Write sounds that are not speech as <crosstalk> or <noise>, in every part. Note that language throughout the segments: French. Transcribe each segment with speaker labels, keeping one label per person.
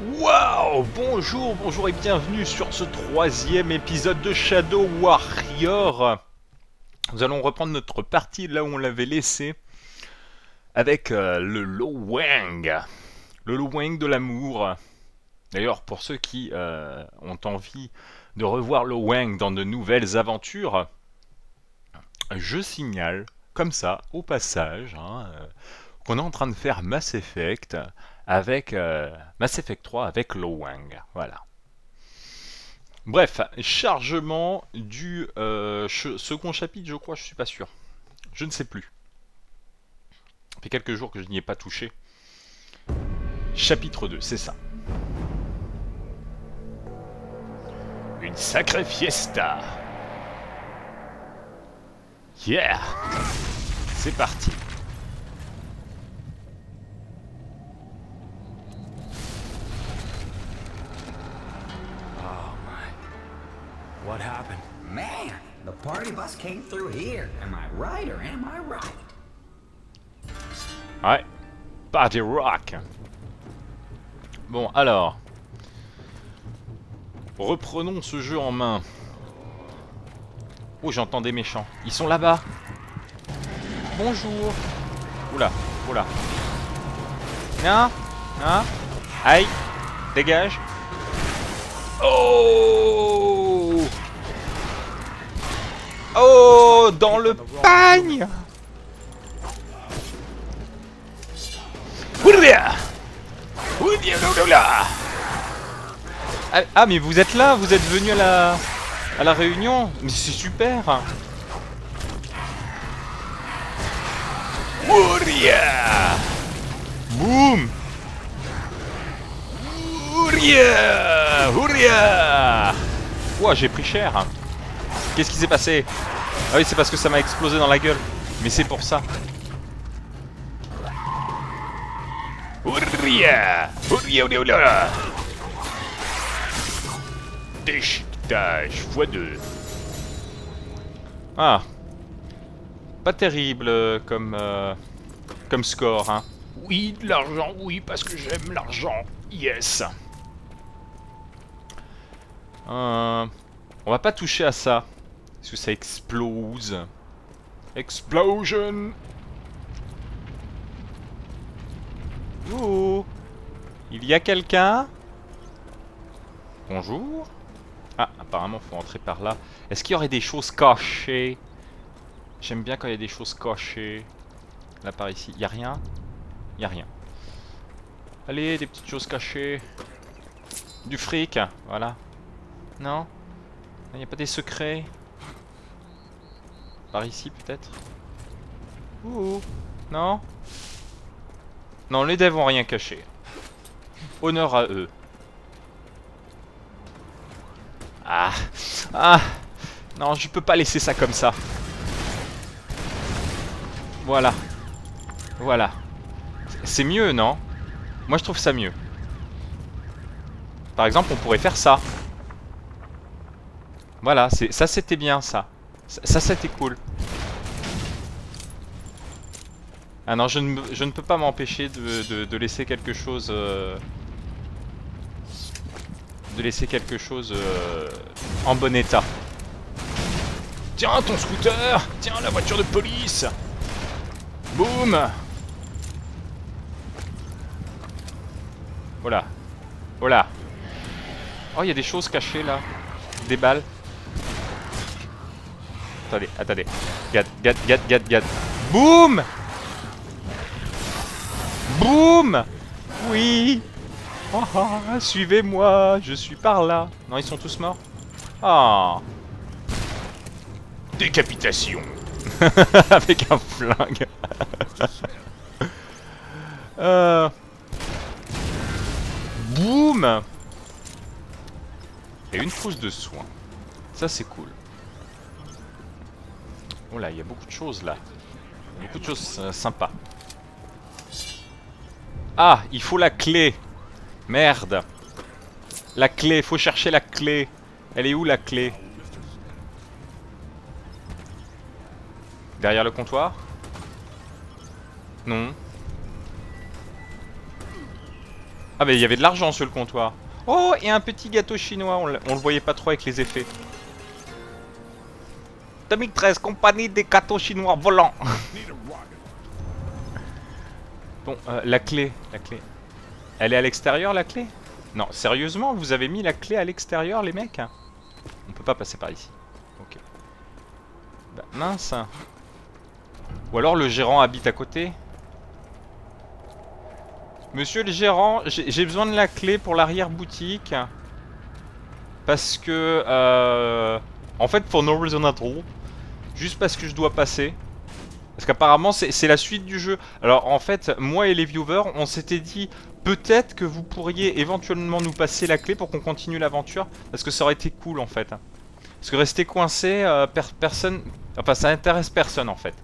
Speaker 1: Waouh Bonjour, bonjour et bienvenue sur ce troisième épisode de Shadow Warrior. Nous allons reprendre notre partie là où on l'avait laissé avec euh, le Lo Wang. Le Lo Wang de l'amour. D'ailleurs, pour ceux qui euh, ont envie de revoir Lo Wang dans de nouvelles aventures, je signale, comme ça, au passage, hein, euh, qu'on est en train de faire Mass Effect avec euh, Mass Effect 3 avec Lo Wang. Voilà. Bref, chargement du euh, second chapitre, je crois, je suis pas sûr. Je ne sais plus. Ça fait quelques jours que je n'y ai pas touché. Chapitre 2, c'est ça. Une sacrée fiesta. Yeah C'est parti.
Speaker 2: Came through here. Am I right or am I right?
Speaker 1: Ouais. Party Rock. Bon, alors. Reprenons ce jeu en main. Oh, j'entends des méchants. Ils sont là-bas. Bonjour. Oula, oula. Non, non. Aïe. Dégage. Oh Oh Dans le pagne. Ah, ah, mais vous êtes là Vous êtes venu à la à la réunion. Mais c'est super. Ouria Boum. Ouria Ouria Ouah, j'ai pris cher Qu'est-ce qui s'est passé Ah oui, c'est parce que ça m'a explosé dans la gueule. Mais c'est pour ça. Déchiquetage x2. Ah. Pas terrible euh, comme, euh, comme score, hein. Oui, de l'argent, oui, parce que j'aime l'argent. Yes. Euh, on va pas toucher à ça. Parce que ça explose? Explosion Ouh Il y a quelqu'un? Bonjour? Ah, apparemment, faut entrer par là. Est-ce qu'il y aurait des choses cachées? J'aime bien quand il y a des choses cachées. Là, par ici. Il a rien? Il a rien. Allez, des petites choses cachées. Du fric, voilà. Non? Il n'y a pas des secrets? Par ici, peut-être Ouh Non Non, les devs ont rien caché. Honneur à eux. Ah Ah Non, je peux pas laisser ça comme ça. Voilà. Voilà. C'est mieux, non? Moi, je trouve ça mieux. Par exemple, on pourrait faire ça. Voilà, c'est ça c'était bien ça. Ça, c'était cool. Ah non, je ne, je ne peux pas m'empêcher de, de- de laisser quelque chose... euh, de laisser quelque chose euh, en bon état. Tiens, ton scooter Tiens, la voiture de police Boum Voilà. Voilà. Oh, il y a des choses cachées là. Des balles. Attendez, attendez. Gad, gad, gad, gad, gad. Boum Boum Oui Ah, ah, Suivez-moi, je suis par là. Non, ils sont tous morts Ah Décapitation <laughs> Avec un flingue. <laughs> euh... Boum Et une trousse de soins. Ça, c'est cool. Oh là, il y a beaucoup de choses là. Beaucoup de choses euh, sympas. Ah, il faut la clé. Merde. La clé, faut chercher la clé. Elle est où la clé? Derrière le comptoir? Non. Ah bah il y avait de l'argent sur le comptoir. Oh, et un petit gâteau chinois, on le voyait pas trop avec les effets. 2013, compagnie des gâteaux chinois volants. bon, euh, la clé, la clé. Elle est à l'extérieur, la clé? Non, sérieusement, vous avez mis la clé à l'extérieur, les mecs? On peut pas passer par ici. Ok. Bah, mince. Ou alors le gérant habite à côté Monsieur le gérant, j'ai besoin de la clé pour l'arrière-boutique. Parce que... Euh, en fait, for no reason at all. Juste parce que je dois passer. Parce qu'apparemment, c'est la suite du jeu. Alors, en fait, moi et les viewers, on s'était dit... Peut-être que vous pourriez éventuellement nous passer la clé pour qu'on continue l'aventure. Parce que ça aurait été cool, en fait. Parce que rester coincé, euh, per- personne... Enfin, ça intéresse personne, en fait.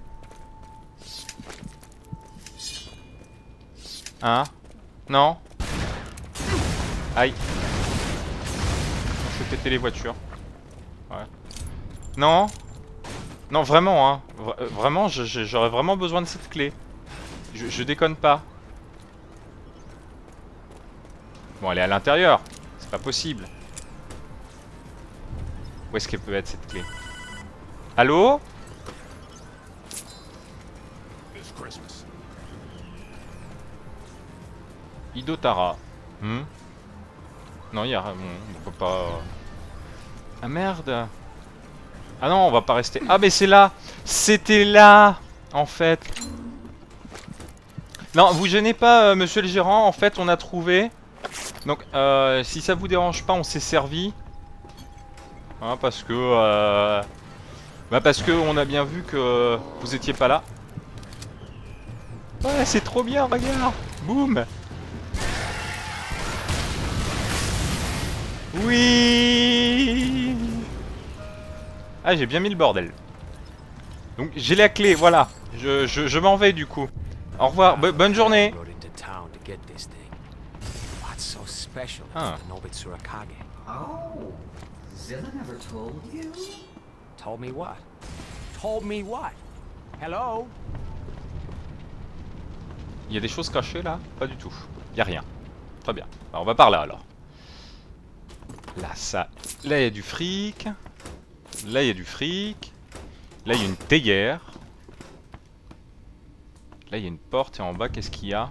Speaker 1: Hein? Non? Aïe. Je vais péter les voitures. Non Non, vraiment, hein. Vra- euh, vraiment, j'aurais vraiment besoin de cette clé. Je, déconne pas. Bon, elle est à l'intérieur. C'est pas possible. Où est-ce qu'elle peut être, cette clé? Allô? Idotara. Hmm? Non, il y a... On peut pas... Ah merde Ah non, on va pas rester... Ah mais c'est là C'était là En fait. Non, vous gênez pas, euh, monsieur le gérant. En fait, on a trouvé... Donc, euh, si ça vous dérange pas, on s'est servi. Hein, parce que... Euh... Bah parce que on a bien vu que vous étiez pas là. Ouais, c'est trop bien, regarde Boum Oui Ah, j'ai bien mis le bordel. Donc, j'ai la clé, voilà. Je, je, je m'en vais, du coup. Au revoir, bo- bonne journée?
Speaker 2: Oh, told
Speaker 3: me what? Told me what? Hello?
Speaker 1: Il y a des choses cachées, là? Pas du tout. Il y a rien. Très bien. Bah, on va par là, alors. Là, ça... Là, il y a du fric. Là, il y a du fric. Là, il y a une théière. Là, il y a une porte. Et en bas, qu'est-ce qu'il y a?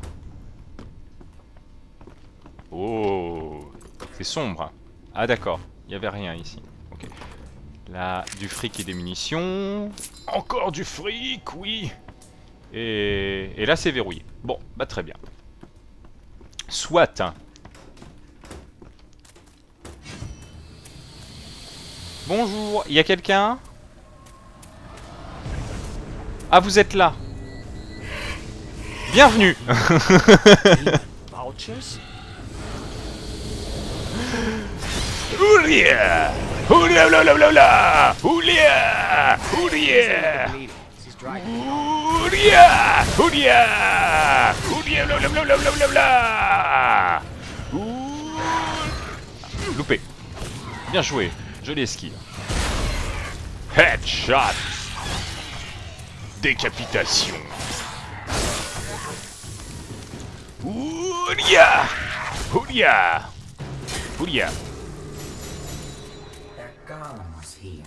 Speaker 1: Oh C'est sombre. Ah, d'accord. Il n'y avait rien ici. Ok. Là, du fric et des munitions. Encore du fric, oui et, et là, c'est verrouillé. Bon, bah très bien. Soit. Bonjour, il y a quelqu'un? Ah, vous êtes là. Bienvenue. Loupé. <laughs> Bien joué. Joli esquive. Headshot. Décapitation. Oulia Oulia Oulia
Speaker 2: That golem was here.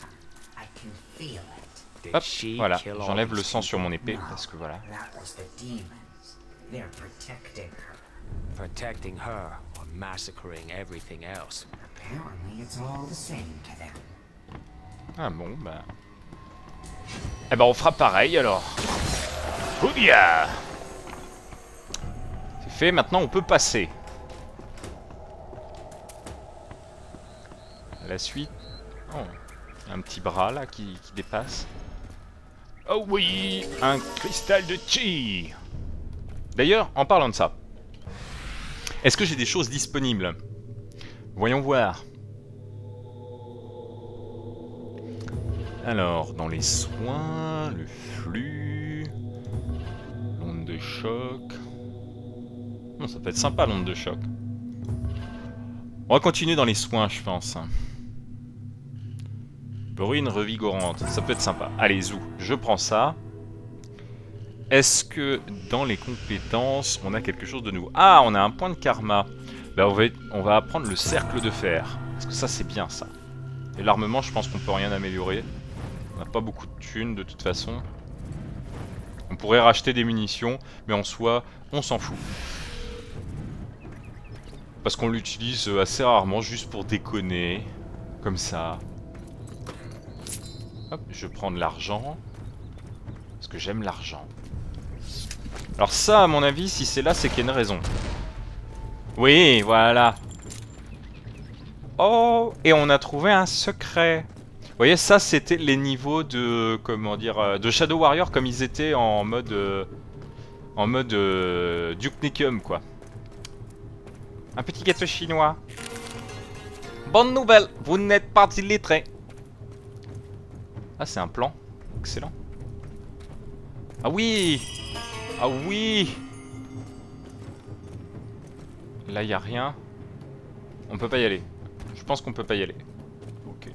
Speaker 2: I can feel it.
Speaker 3: Did
Speaker 1: Hop, voilà, j'enlève le sang sur mon épée parce que voilà.
Speaker 2: That was the demons. They're protecting her.
Speaker 3: Protecting her or massacring everything else.
Speaker 1: Ah bon, bah. Eh ben on fera pareil alors. Oudia C'est fait, maintenant on peut passer. À la suite. Oh, un petit bras là qui, qui dépasse. Oh oui Un cristal de chi D'ailleurs, en parlant de ça, est-ce que j'ai des choses disponibles? Voyons voir. Alors, dans les soins, le flux, l'onde de choc. Non, ça peut être sympa l'onde de choc. On va continuer dans les soins, je pense. Bruine revigorante, ça peut être sympa. Allez, zou, je prends ça. est-ce que dans les compétences, on a quelque chose de nouveau? Ah, on a un point de karma. Bah, on va, apprendre le cercle de fer. Parce que ça, c'est bien, ça. Et l'armement, je pense qu'on peut rien améliorer. On n'a pas beaucoup de thunes, de toute façon. On pourrait racheter des munitions, mais en soi, on s'en fout. Parce qu'on l'utilise assez rarement, juste pour déconner. Comme ça. Hop, je prends de l'argent. Parce que j'aime l'argent. Alors ça, à mon avis, si c'est là, c'est qu'il y a une raison. Oui, voilà. Oh, et on a trouvé un secret. Vous voyez, ça, c'était les niveaux de... Comment dire euh, De Shadow Warrior, comme ils étaient en mode... euh, en mode... euh, Duke quoi. Un petit gâteau chinois. Bonne nouvelle, vous n'êtes pas illettré. Ah, c'est un plan. Excellent. Ah oui Ah oui Là, y a rien. On peut pas y aller. Je pense qu'on peut pas y aller. Ok.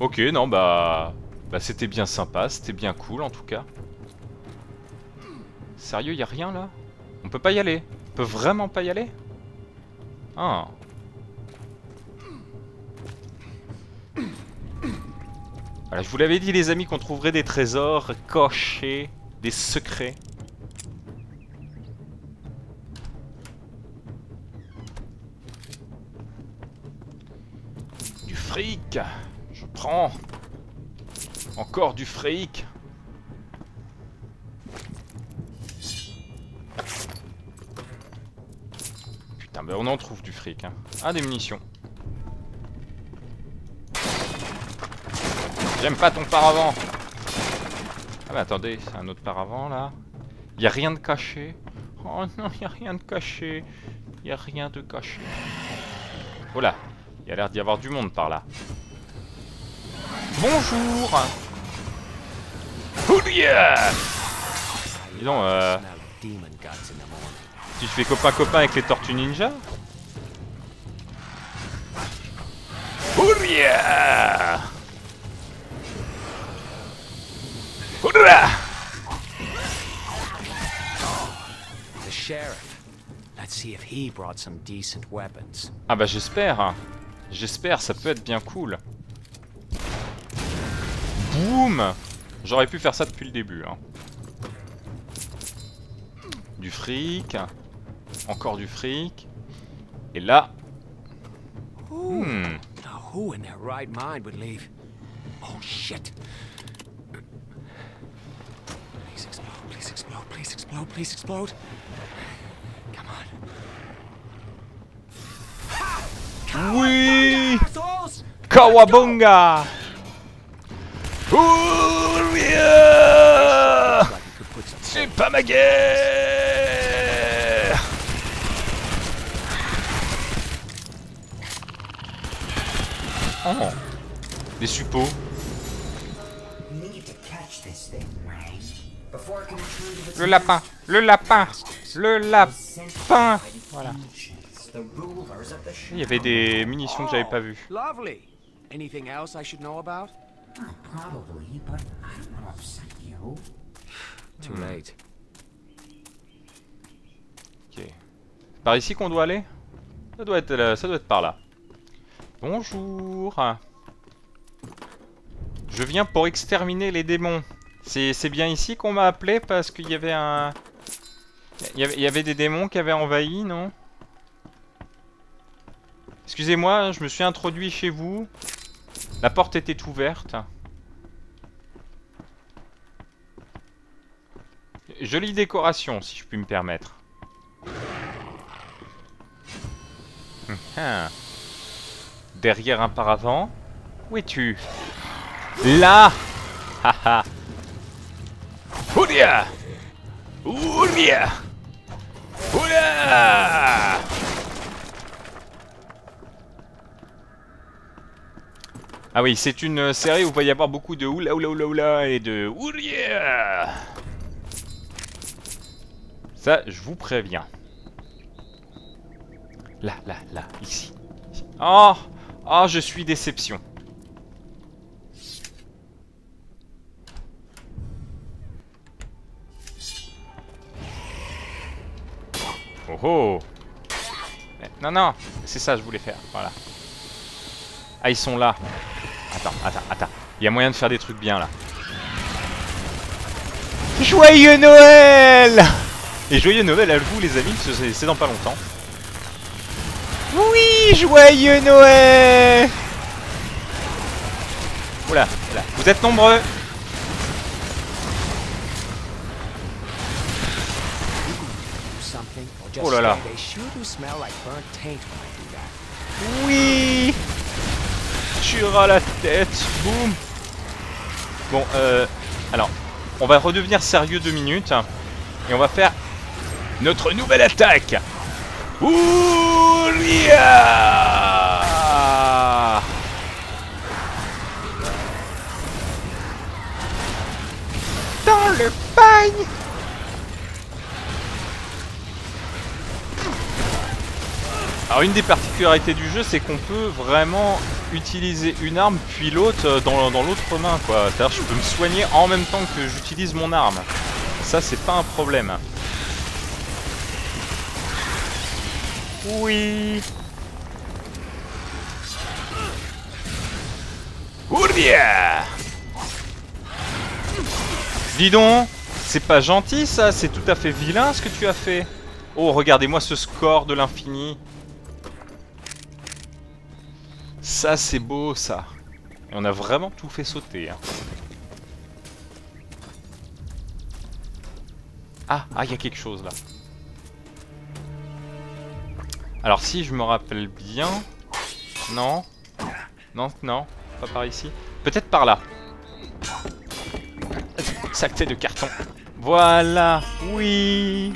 Speaker 1: Ok, non, bah... Bah, c'était bien sympa, c'était bien cool, en tout cas. Sérieux, y a rien, là? On peut pas y aller On peut vraiment pas y aller? Ah. Voilà, je vous l'avais dit, les amis, qu'on trouverait des trésors cachés, des secrets. Je prends Encore du fric Putain, ben on en trouve du fric. Hein. Ah, des munitions. J'aime pas ton paravent Ah mais attendez, c'est un autre paravent là. Y a rien de caché. Oh non, y a rien de caché. Y a rien de caché. Oh là, il y a l'air d'y avoir du monde par là. Bonjour Oulia Dis donc, euh, tu te fais copain-copain avec les tortues ninja Oulia Oulia
Speaker 3: The sheriff. Let's see if he brought some decent weapons.
Speaker 1: Ah bah j'espère. J'espère, ça peut être bien cool. Boum J'aurais pu faire ça depuis le début. Hein. Du fric. Encore du fric. Et là... Hmm.
Speaker 3: Now, who in their right mind would leave? Oh shit! Please explode! Please explode! Please explode! Please explode! Come on!
Speaker 1: Oui! Kawabunga.
Speaker 3: Put some
Speaker 1: C'est pas ma guerre Oh. Des suppos. Le lapin. Le lapin. Le lapin. Voilà. Il y avait des munitions que j'avais pas vues.
Speaker 3: Lovely. Anything else I should know about?
Speaker 2: Oh, probably, but I don't want to upset you.
Speaker 3: Too late.
Speaker 1: Ok. C'est par ici qu'on doit aller? Ça doit, être, là- ça doit être par là. Bonjour Je viens pour exterminer les démons. C'est c'est bien ici qu'on m'a appelé parce qu'il y avait un... Il y avait, il y avait des démons qui avaient envahi, non? Excusez-moi, je me suis introduit chez vous. La porte était ouverte. Jolie décoration, si je puis me permettre. Hum, hum. Derrière un paravent. Où es-tu? Là Haha Oulia Oulia Oulia Ah oui, c'est une euh, série où il va y avoir beaucoup de oula oula oula oula et de ouria. Ça, je vous préviens. Là, là, là, ici. Oh Oh, je suis déception. Oh oh Non, non, c'est ça que je voulais faire, voilà. Ah, ils sont là. Attends, attends, attends. Il y a moyen de faire des trucs bien, là. Joyeux Noël Et joyeux Noël à vous, les amis, c'est- dans pas longtemps. Oui, joyeux Noël Oula, oula. Vous êtes nombreux Oh là là.
Speaker 3: say they sure do smell like burnt taint when I do that.
Speaker 1: Oui Tuera la tête, boum. Bon, euh... Alors, on va redevenir sérieux deux minutes. Et on va faire notre nouvelle attaque. Oulia. Dans le pagne Alors une des particularités du jeu, c'est qu'on peut vraiment utiliser une arme puis l'autre euh, dans, dans l'autre main, quoi. C'est-à-dire je peux me soigner en même temps que j'utilise mon arme. Ça, c'est pas un problème. Oui. Oulia Dis donc, c'est pas gentil ça, c'est tout à fait vilain ce que tu as fait. Oh, regardez-moi ce score de l'infini. Ça, c'est beau, ça. On a vraiment tout fait sauter. hein. Ah, ah, il y a quelque chose là. Alors, si je me rappelle bien... Non. Non, non. Pas par ici. Peut-être par là. Saleté de carton. Voilà. Oui.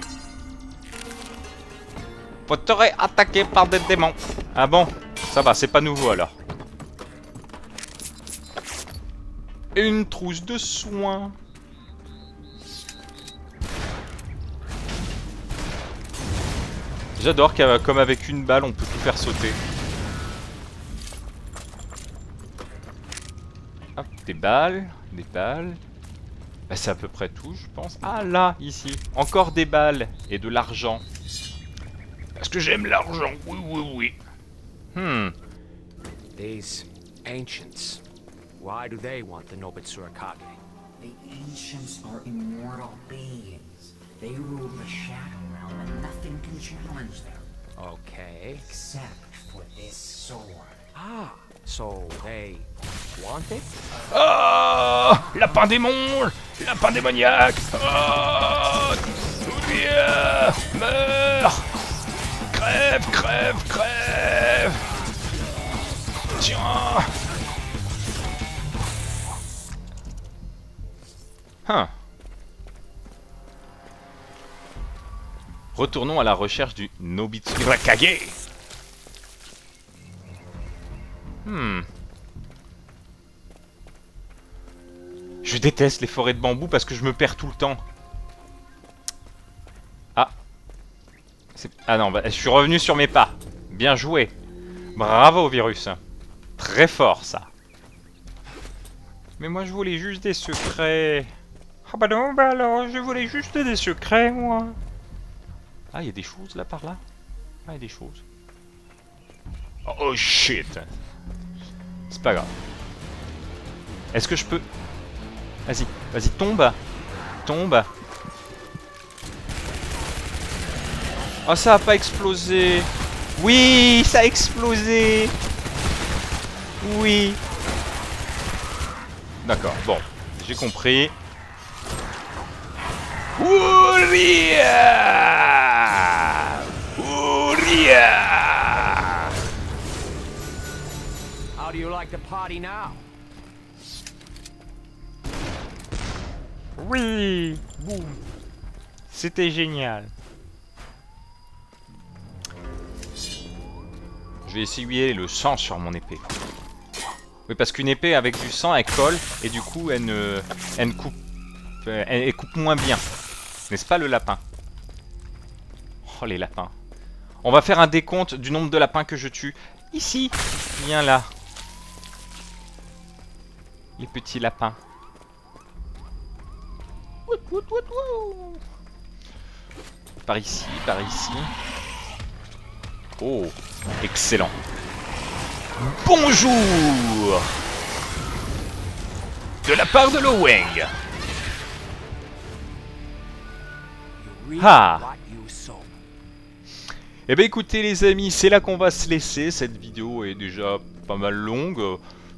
Speaker 1: Vous serez attaqué par des démons. Ah bon? Ça va, c'est pas nouveau alors. Une trousse de soins. J'adore comme avec une balle, on peut tout faire sauter. Hop, des balles, des balles. Bah, c'est à peu près tout, je pense. Ah là, ici. Encore des balles et de l'argent. Parce que j'aime l'argent, oui, oui, oui. Hmm.
Speaker 3: These ancients, why do they want the Nobitsurakage?
Speaker 2: The ancients are immortal beings. They rule the Shadow Realm and nothing can challenge them.
Speaker 3: Okay.
Speaker 2: Except for this sword.
Speaker 3: Ah, so they want it?
Speaker 1: Oh Lapin démon Lapin démoniaque Oh Oulia Meurs Crève, crève, crève Tiens Hein. Retournons à la recherche du Nobitsurakage. Hmm. Je déteste les forêts de bambou parce que je me perds tout le temps. Ah non, bah, je suis revenu sur mes pas. Bien joué. Bravo, virus. Très fort, ça. Mais moi, je voulais juste des secrets. Ah bah non, bah alors, je voulais juste des secrets, moi. Ah, il y a des choses là, par là? Ah, il y a des choses. Oh, oh, shit. C'est pas grave. Est-ce que je peux... Vas-y, vas-y, tombe. Tombe. Oh, ça a pas explosé. Oui, ça a explosé. Oui. D'accord, bon. J'ai compris. Ouria Ouria
Speaker 3: How do you like the party now?
Speaker 1: Oui Boum C'était génial. Je vais essuyer le sang sur mon épée. Oui, parce qu'une épée avec du sang, elle colle, et du coup, elle ne, elle coupe, euh, elle, elle coupe moins bien. N'est-ce pas le lapin? Oh, les lapins. On va faire un décompte du nombre de lapins que je tue. Ici Viens là. Les petits lapins. Par ici, par ici. Oh, excellent. Bonjour De la part de Loweng Ah. Eh ben écoutez les amis, c'est là qu'on va se laisser. Cette vidéo est déjà pas mal longue,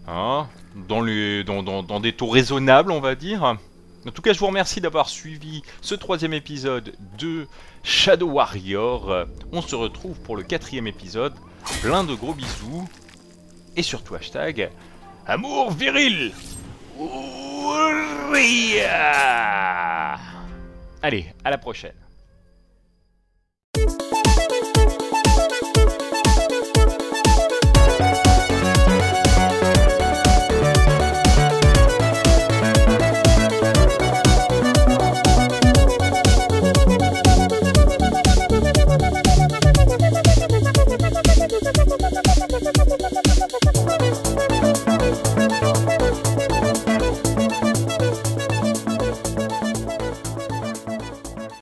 Speaker 1: hein, dans- dans des taux raisonnables on va dire. En tout cas, je vous remercie d'avoir suivi ce troisième épisode de Shadow Warrior. On se retrouve pour le quatrième épisode. Plein de gros bisous. Et surtout hashtag Amour viril. Allez, à la prochaine.